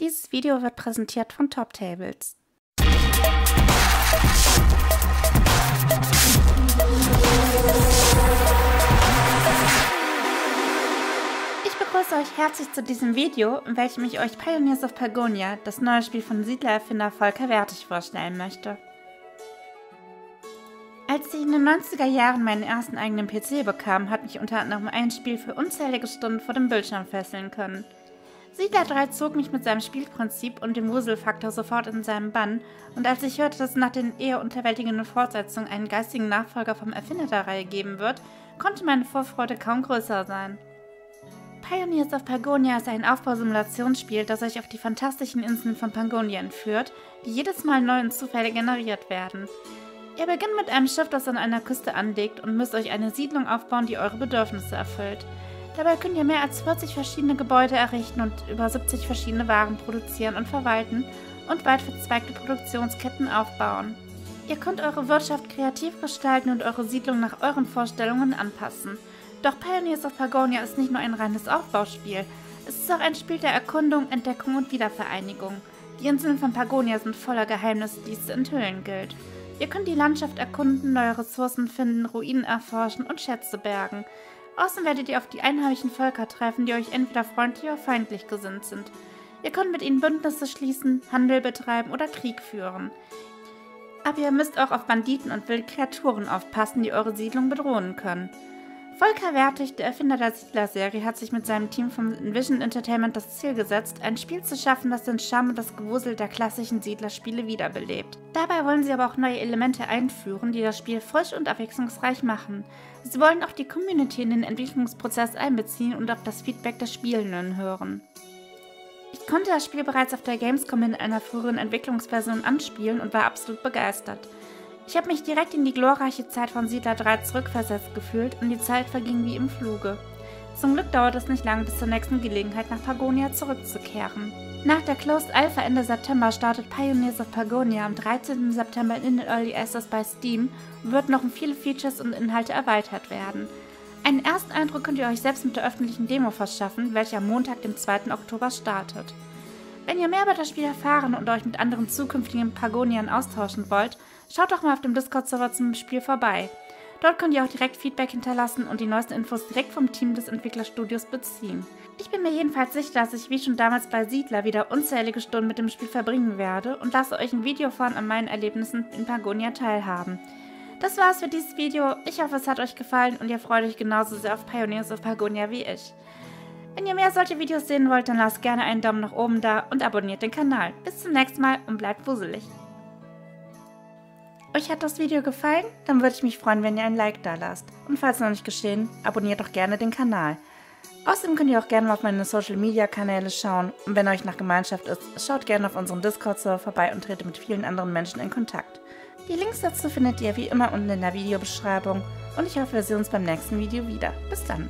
Dieses Video wird präsentiert von Top Tables. Ich begrüße euch herzlich zu diesem Video, in welchem ich euch Pioneers of Pagonia, das neue Spiel von Siedlererfinder Volker Wertig vorstellen möchte. Als ich in den 90er Jahren meinen ersten eigenen PC bekam, hat mich unter anderem ein Spiel für unzählige Stunden vor dem Bildschirm fesseln können – Siedler 3 zog mich mit seinem Spielprinzip und dem Wuselfaktor sofort in seinen Bann, und als ich hörte, dass nach den eher unterwältigenden Fortsetzungen einen geistigen Nachfolger vom Erfinder der Reihe geben wird, konnte meine Vorfreude kaum größer sein. Pioneers of Pagonia ist ein Aufbausimulationsspiel, das euch auf die fantastischen Inseln von Pangonia entführt, die jedes Mal neu und zufällig generiert werden. Ihr beginnt mit einem Schiff, das an einer Küste anlegt und müsst euch eine Siedlung aufbauen, die eure Bedürfnisse erfüllt. Dabei könnt ihr mehr als 40 verschiedene Gebäude errichten und über 70 verschiedene Waren produzieren und verwalten und weit verzweigte Produktionsketten aufbauen. Ihr könnt eure Wirtschaft kreativ gestalten und eure Siedlung nach euren Vorstellungen anpassen. Doch Pioneers of Pagonia ist nicht nur ein reines Aufbauspiel, es ist auch ein Spiel der Erkundung, Entdeckung und Wiedervereinigung. Die Inseln von Pagonia sind voller Geheimnisse, die es zu enthüllen gilt. Ihr könnt die Landschaft erkunden, neue Ressourcen finden, Ruinen erforschen und Schätze bergen. Außerdem werdet ihr auf die einheimischen Völker treffen, die euch entweder freundlich oder feindlich gesinnt sind. Ihr könnt mit ihnen Bündnisse schließen, Handel betreiben oder Krieg führen. Aber ihr müsst auch auf Banditen und wilde Kreaturen aufpassen, die eure Siedlung bedrohen können. Volker Wertig, der Erfinder der Siedler-Serie, hat sich mit seinem Team von Envision Entertainment das Ziel gesetzt, ein Spiel zu schaffen, das den Charme und das Gewusel der klassischen Siedlerspiele wiederbelebt. Dabei wollen sie aber auch neue Elemente einführen, die das Spiel frisch und abwechslungsreich machen. Sie wollen auch die Community in den Entwicklungsprozess einbeziehen und auf das Feedback der Spielenden hören. Ich konnte das Spiel bereits auf der Gamescom in einer früheren Entwicklungsversion anspielen und war absolut begeistert. Ich habe mich direkt in die glorreiche Zeit von Siedler 3 zurückversetzt gefühlt und die Zeit verging wie im Fluge. Zum Glück dauert es nicht lange bis zur nächsten Gelegenheit nach Pagonia zurückzukehren. Nach der Closed Alpha Ende September startet Pioneers of Pagonia am 13. September in den Early Access bei Steam und wird noch um viele Features und Inhalte erweitert werden. Einen ersten Eindruck könnt ihr euch selbst mit der öffentlichen Demo verschaffen, welche am Montag, dem 2. Oktober startet. Wenn ihr mehr über das Spiel erfahren und euch mit anderen zukünftigen Pagoniern austauschen wollt, Schaut doch mal auf dem Discord-Server zum Spiel vorbei. Dort könnt ihr auch direkt Feedback hinterlassen und die neuesten Infos direkt vom Team des Entwicklerstudios beziehen. Ich bin mir jedenfalls sicher, dass ich wie schon damals bei Siedler wieder unzählige Stunden mit dem Spiel verbringen werde und lasse euch ein Video von an meinen Erlebnissen in Pagonia teilhaben. Das war's für dieses Video. Ich hoffe, es hat euch gefallen und ihr freut euch genauso sehr auf Pioneers of Pagonia wie ich. Wenn ihr mehr solche Videos sehen wollt, dann lasst gerne einen Daumen nach oben da und abonniert den Kanal. Bis zum nächsten Mal und bleibt wuselig. Euch hat das Video gefallen? Dann würde ich mich freuen, wenn ihr ein Like da lasst. Und falls noch nicht geschehen, abonniert doch gerne den Kanal. Außerdem könnt ihr auch gerne auf meine Social Media Kanäle schauen und wenn euch nach Gemeinschaft ist, schaut gerne auf unserem Discord-Server vorbei und tretet mit vielen anderen Menschen in Kontakt. Die Links dazu findet ihr wie immer unten in der Videobeschreibung und ich hoffe, wir sehen uns beim nächsten Video wieder. Bis dann!